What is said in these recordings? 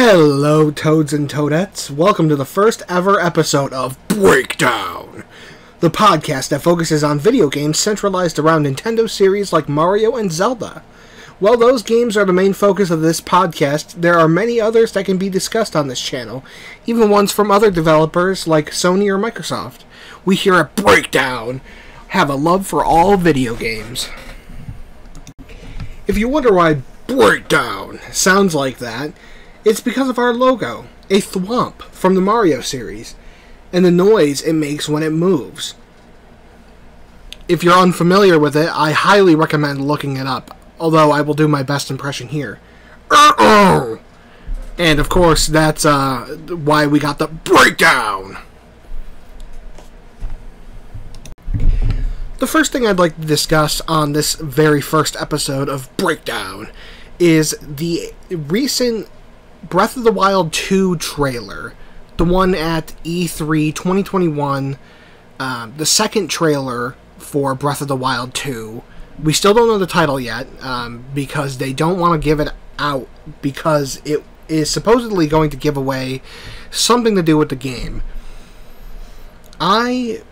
Hello, Toads and Toadettes. Welcome to the first ever episode of Breakdown, the podcast that focuses on video games centralized around Nintendo series like Mario and Zelda. While those games are the main focus of this podcast, there are many others that can be discussed on this channel, even ones from other developers like Sony or Microsoft. We here at Breakdown have a love for all video games. If you wonder why Breakdown sounds like that, it's because of our logo, a thwomp from the Mario series, and the noise it makes when it moves. If you're unfamiliar with it, I highly recommend looking it up, although I will do my best impression here. And of course, that's uh, why we got the breakdown. The first thing I'd like to discuss on this very first episode of Breakdown is the recent Breath of the Wild 2 trailer, the one at E3 2021, uh, the second trailer for Breath of the Wild 2. We still don't know the title yet um, because they don't want to give it out because it is supposedly going to give away something to do with the game. I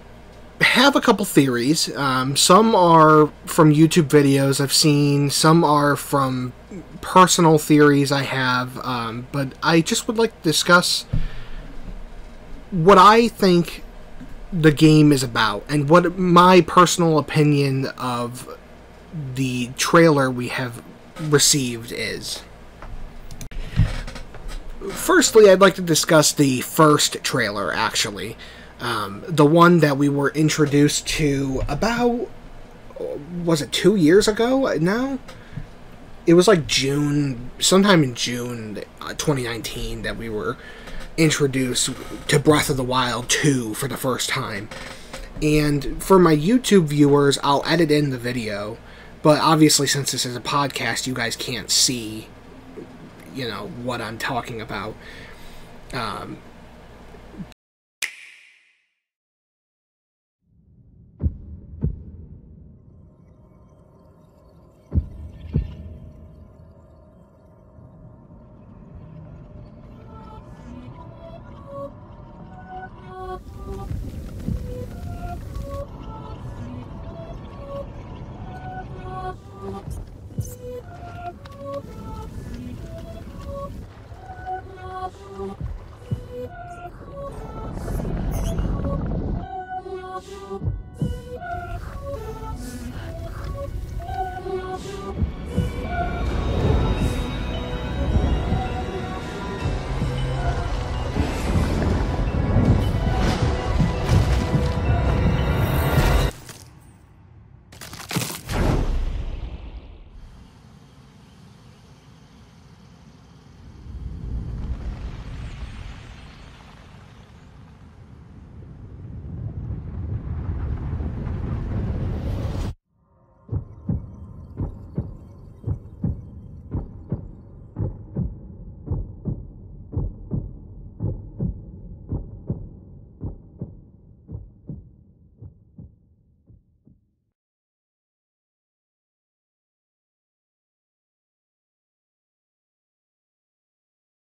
have a couple theories. Um, some are from YouTube videos I've seen, some are from personal theories I have, um, but I just would like to discuss what I think the game is about and what my personal opinion of the trailer we have received is. Firstly, I'd like to discuss the first trailer, actually. Um, the one that we were introduced to about, was it two years ago now? It was like June, sometime in June uh, 2019 that we were introduced to Breath of the Wild 2 for the first time. And for my YouTube viewers, I'll edit in the video. But obviously, since this is a podcast, you guys can't see, you know, what I'm talking about. Um,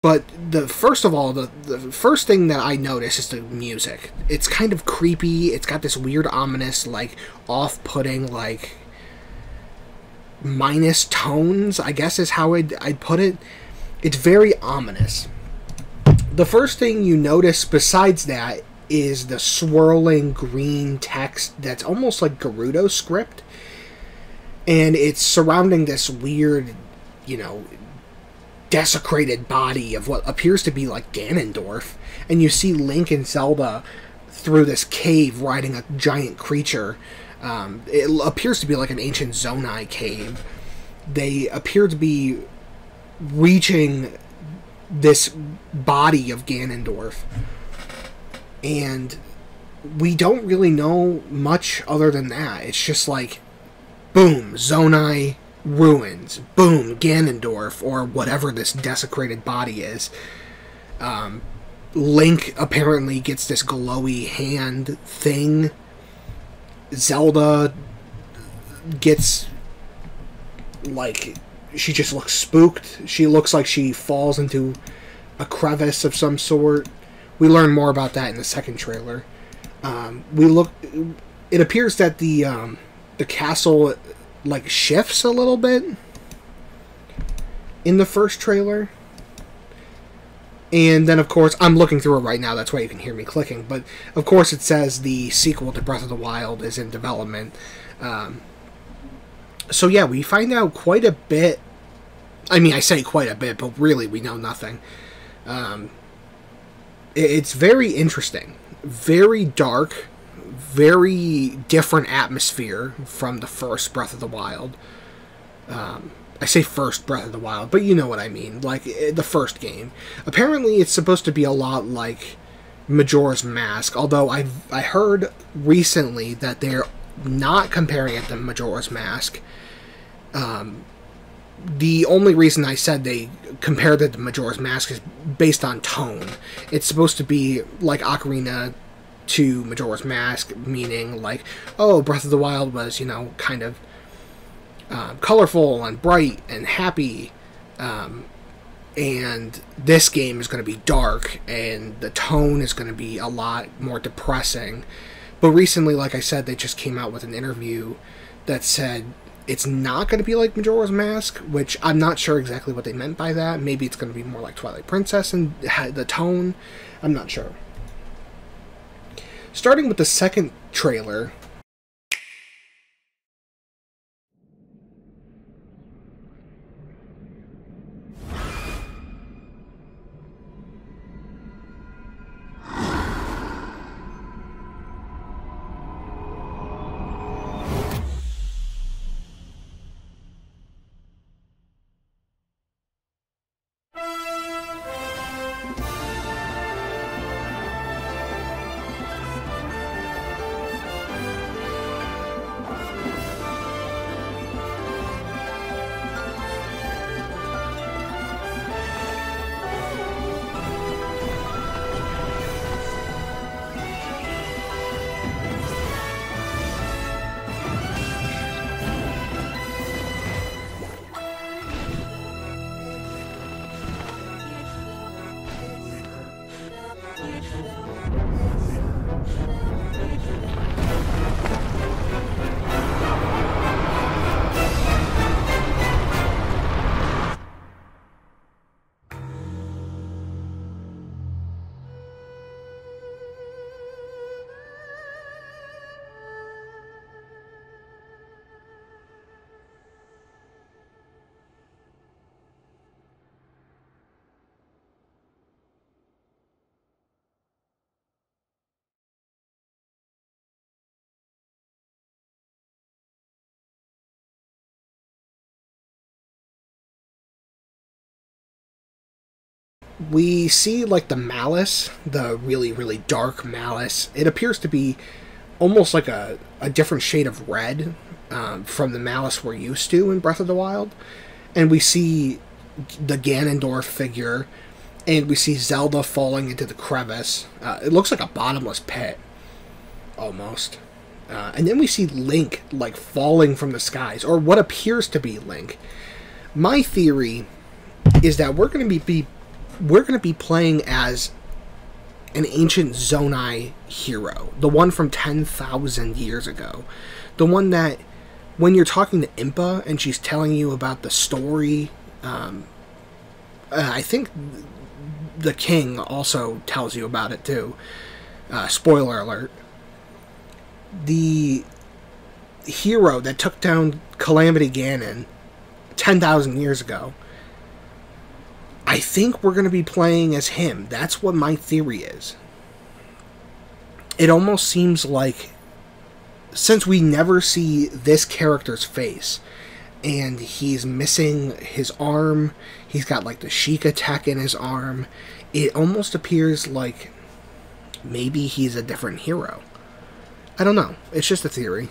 But the first of all, the, the first thing that I notice is the music. It's kind of creepy. It's got this weird, ominous, like off-putting, like minus tones. I guess is how I'd, I'd put it. It's very ominous. The first thing you notice, besides that, is the swirling green text that's almost like Gerudo script, and it's surrounding this weird, you know, desecrated body of what appears to be like Ganondorf, and you see Link and Zelda through this cave riding a giant creature. Um, it appears to be like an ancient Zonai cave. They appear to be reaching this body of Ganondorf. And we don't really know much other than that. It's just like, boom, Zonai ruins. Boom, Ganondorf, or whatever this desecrated body is. Um, Link apparently gets this glowy hand thing. Zelda gets like she just looks spooked. She looks like she falls into a crevice of some sort. We learn more about that in the second trailer. Um, we look. It appears that the um, the castle like shifts a little bit in the first trailer. And then, of course, I'm looking through it right now. That's why you can hear me clicking. But of course, it says the sequel to Breath of the Wild is in development. Um, so yeah, we find out quite a bit. I mean, I say quite a bit, but really, we know nothing. Um, it's very interesting, very dark, very different atmosphere from the first Breath of the Wild. Um, I say first Breath of the Wild, but you know what I mean. Like eh, the first game. Apparently, it's supposed to be a lot like Majora's Mask. Although I I heard recently that they're not comparing it to Majora's Mask. Um, the only reason I said they compared it to Majora's Mask is based on tone. It's supposed to be like Ocarina to Majora's Mask, meaning like, oh, Breath of the Wild was, you know, kind of uh, colorful and bright and happy. Um, and this game is going to be dark, and the tone is going to be a lot more depressing. But recently, like I said, they just came out with an interview that said it's not going to be like Majora's Mask, which I'm not sure exactly what they meant by that. Maybe it's going to be more like Twilight Princess and the tone. I'm not sure. Starting with the second trailer, we see like the malice, the really, really dark malice. It appears to be almost like a, a different shade of red um, from the malice we're used to in Breath of the Wild. And we see the Ganondorf figure, and we see Zelda falling into the crevice. Uh, it looks like a bottomless pit, almost. Uh, and then we see Link like falling from the skies, or what appears to be Link. My theory is that we're going to be, be we're going to be playing as an ancient Zonai hero, the one from 10,000 years ago. The one that, when you're talking to Impa and she's telling you about the story, um, uh, I think the king also tells you about it too. Uh, spoiler alert. The hero that took down Calamity Ganon 10,000 years ago I think we're going to be playing as him. That's what my theory is. It almost seems like since we never see this character's face and he's missing his arm, he's got like the Sheikah tech in his arm, it almost appears like maybe he's a different hero. I don't know. It's just a theory.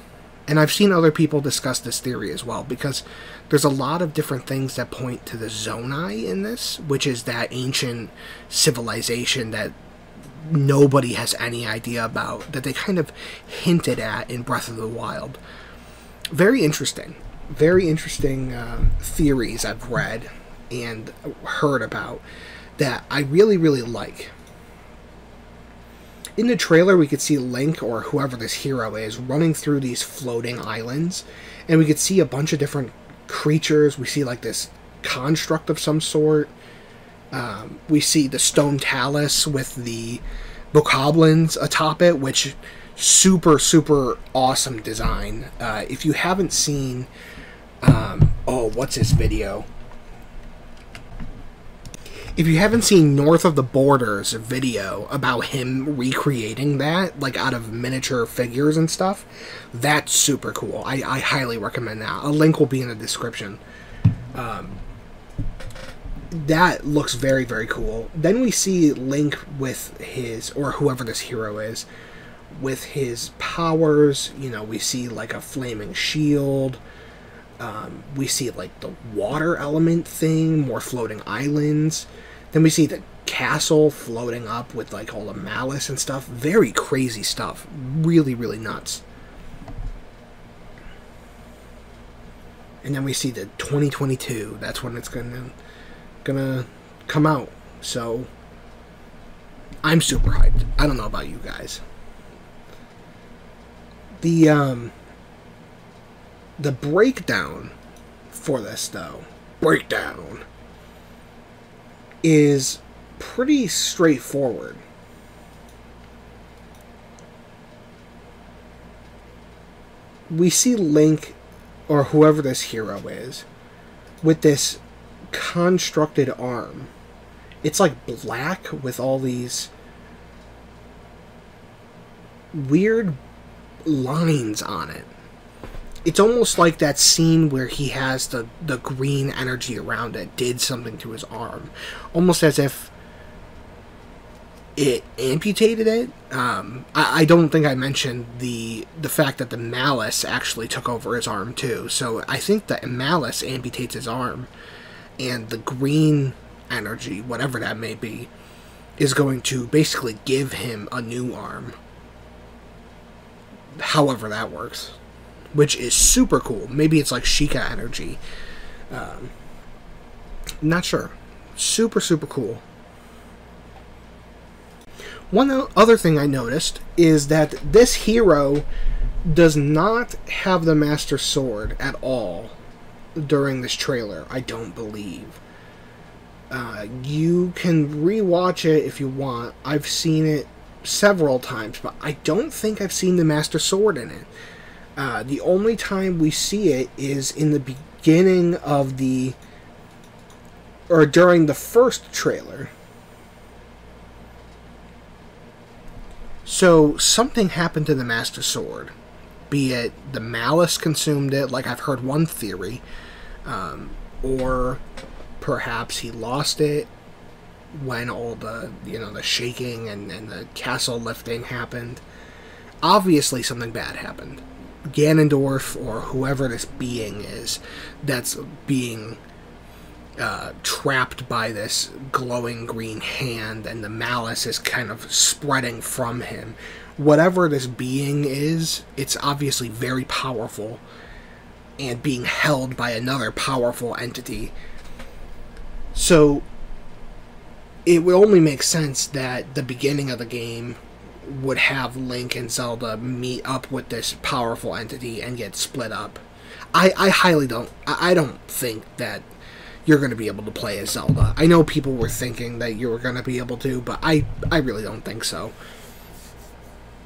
And I've seen other people discuss this theory as well because there's a lot of different things that point to the Zonai in this, which is that ancient civilization that nobody has any idea about, that they kind of hinted at in Breath of the Wild. Very interesting. Very interesting uh, theories I've read and heard about. that I really, really like. In the trailer, we could see Link, or whoever this hero is, running through these floating islands, and we could see a bunch of different creatures. We see like this construct of some sort. Um, we see the stone talus with the bokoblins atop it, which super super awesome design. Uh, if you haven't seen, um, oh, what's this video? If you haven't seen North of the Borders video about him recreating that, like out of miniature figures and stuff, that's super cool. I, I highly recommend that. A link will be in the description. Um, that looks very very cool. Then we see Link with his or whoever this hero is with his powers. You know, we see like a flaming shield. Um, we see like the water element thing, more floating islands. Then we see the castle floating up with like all the malice and stuff. Very crazy stuff. Really, really nuts. And then we see the 2022. That's when it's gonna gonna come out. So I'm super hyped. I don't know about you guys. The um the breakdown for this though, breakdown is pretty straightforward. We see Link or whoever this hero is with this constructed arm. It's like black with all these weird lines on it. It's almost like that scene where he has the, the green energy around it did something to his arm. Almost as if it amputated it. Um, I, I, don't think I mentioned the the fact that the malice actually took over his arm too. So I think that malice amputates his arm and the green energy, whatever that may be, is going to basically give him a new arm. However that works. Which is super cool. Maybe it's like Sheikah energy. Um, not sure. Super, super cool. One other thing I noticed is that this hero does not have the Master Sword at all during this trailer, I don't believe. Uh, you can rewatch it if you want. I've seen it several times, but I don't think I've seen the Master Sword in it. Uh, the only time we see it is in the beginning of the. or during the first trailer. So, something happened to the Master Sword. Be it the malice consumed it, like I've heard one theory um, or perhaps he lost it when all the you know the shaking and, and the castle lifting happened. Obviously, something bad happened. Ganondorf or whoever this being is that's being uh, trapped by this glowing green hand, and the malice is kind of spreading from him. Whatever this being is, it's obviously very powerful and being held by another powerful entity. So it would only make sense that the beginning of the game would have Link and Zelda meet up with this powerful entity and get split up. I, I highly don't I, I don't think that you're going to be able to play as Zelda. I know people were thinking that you were going to be able to, but I I really don't think so.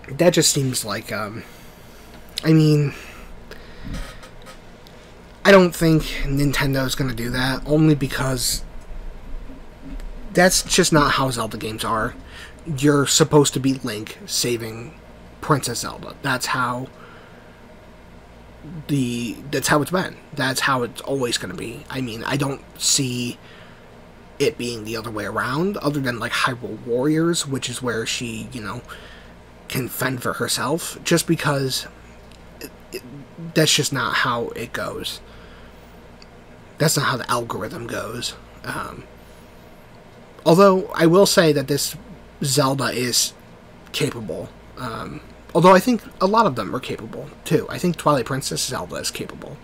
That just seems like um I mean I don't think Nintendo's going to do that, only because that's just not how Zelda games are. You're supposed to be Link saving Princess Zelda. That's how the that's how it's been. That's how it's always going to be. I mean, I don't see it being the other way around, other than like Hyrule Warriors, which is where she, you know, can fend for herself. Just because it, it, that's just not how it goes that's not how the algorithm goes. Um, although I will say that this Zelda is capable. Um, although I think a lot of them are capable too. I think Twilight Princess Zelda is capable.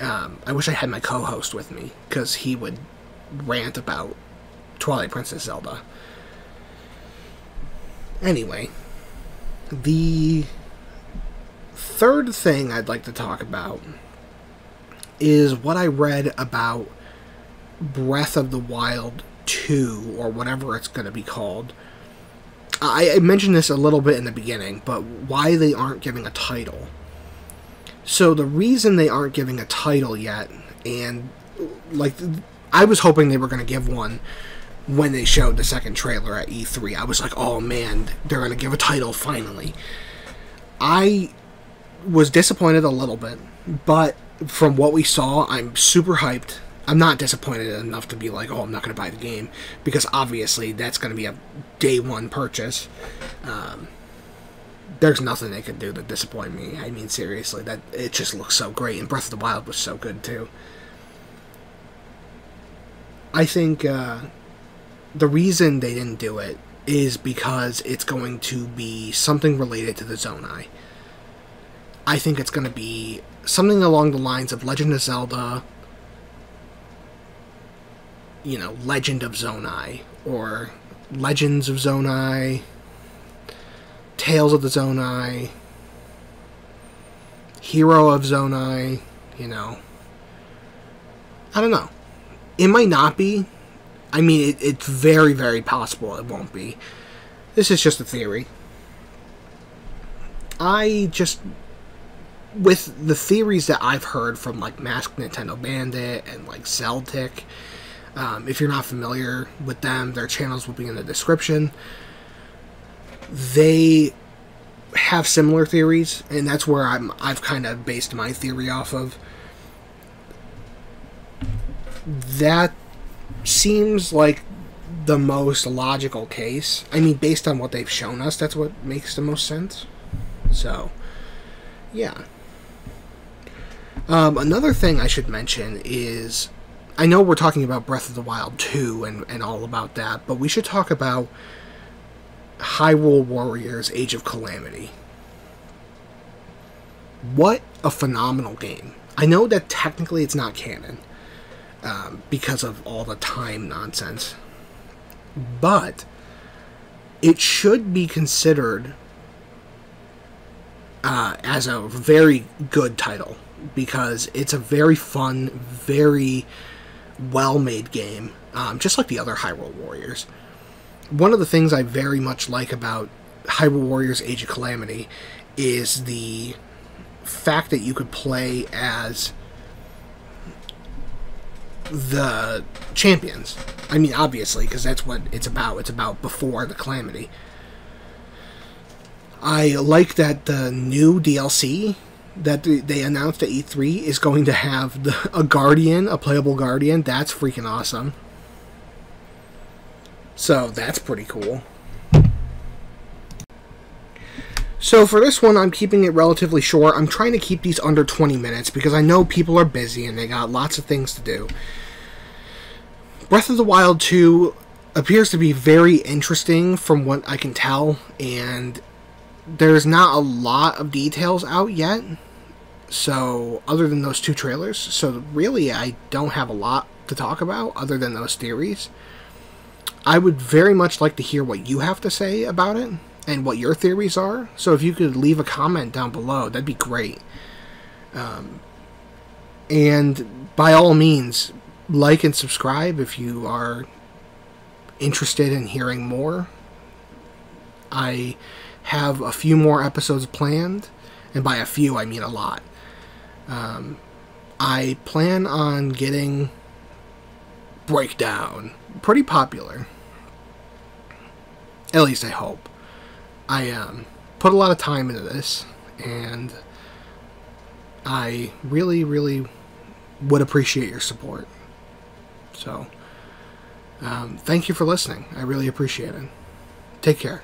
Um, I wish I had my co-host with me because he would rant about Twilight Princess Zelda. Anyway, the third thing I'd like to talk about is what I read about Breath of the Wild 2, or whatever it's going to be called. I, I mentioned this a little bit in the beginning, but why they aren't giving a title. So, the reason they aren't giving a title yet, and like, I was hoping they were going to give one when they showed the second trailer at E3. I was like, oh man, they're going to give a title finally. I was disappointed a little bit, but from what we saw, I'm super hyped. I'm not disappointed enough to be like, oh, I'm not going to buy the game because obviously that's going to be a day one purchase. Um, there's nothing they can do to disappoint me. I mean, seriously, that it just looks so great, and Breath of the Wild was so good too. I think uh, the reason they didn't do it is because it's going to be something related to the Zonai. I think it's going to be something along the lines of Legend of Zelda, you know, Legend of Zonai, or Legends of Zonai, Tales of the Zonai, Hero of Zonai, you know. I don't know. It might not be. I mean, it, it's very, very possible it won't be. This is just a theory. I just with the theories that I've heard from like Masked Nintendo Bandit and like Zeltik, um, if you're not familiar with them, their channels will be in the description. They have similar theories, and that's where I'm I've kind of based my theory off of. That seems like the most logical case. I mean, based on what they've shown us, that's what makes the most sense. So, yeah. Um, another thing I should mention is I know we're talking about Breath of the Wild 2 and, and all about that, but we should talk about Hyrule Warriors Age of Calamity. What a phenomenal game. I know that technically it's not canon um, because of all the time nonsense, but it should be considered uh, as a very good title because it's a very fun, very well made game, um, just like the other Hyrule Warriors. One of the things I very much like about Hyrule Warriors Age of Calamity is the fact that you could play as the champions. I mean, obviously, because that's what it's about. It's about before the Calamity. I like that the new DLC that they announced at E3 is going to have the, a Guardian, a playable Guardian. That's freaking awesome. So that's pretty cool. So for this one, I'm keeping it relatively short. I'm trying to keep these under 20 minutes because I know people are busy and they got lots of things to do. Breath of the Wild 2 appears to be very interesting from what I can tell, and there's not a lot of details out yet. So, other than those two trailers, so really I don't have a lot to talk about other than those theories. I would very much like to hear what you have to say about it and what your theories are. So, if you could leave a comment down below, that'd be great. Um, and by all means, like and subscribe if you are interested in hearing more. I have a few more episodes planned, and by a few, I mean a lot. Um, I plan on getting Breakdown pretty popular. At least I hope. I um, put a lot of time into this, and I really, really would appreciate your support. So, um, thank you for listening. I really appreciate it. Take care.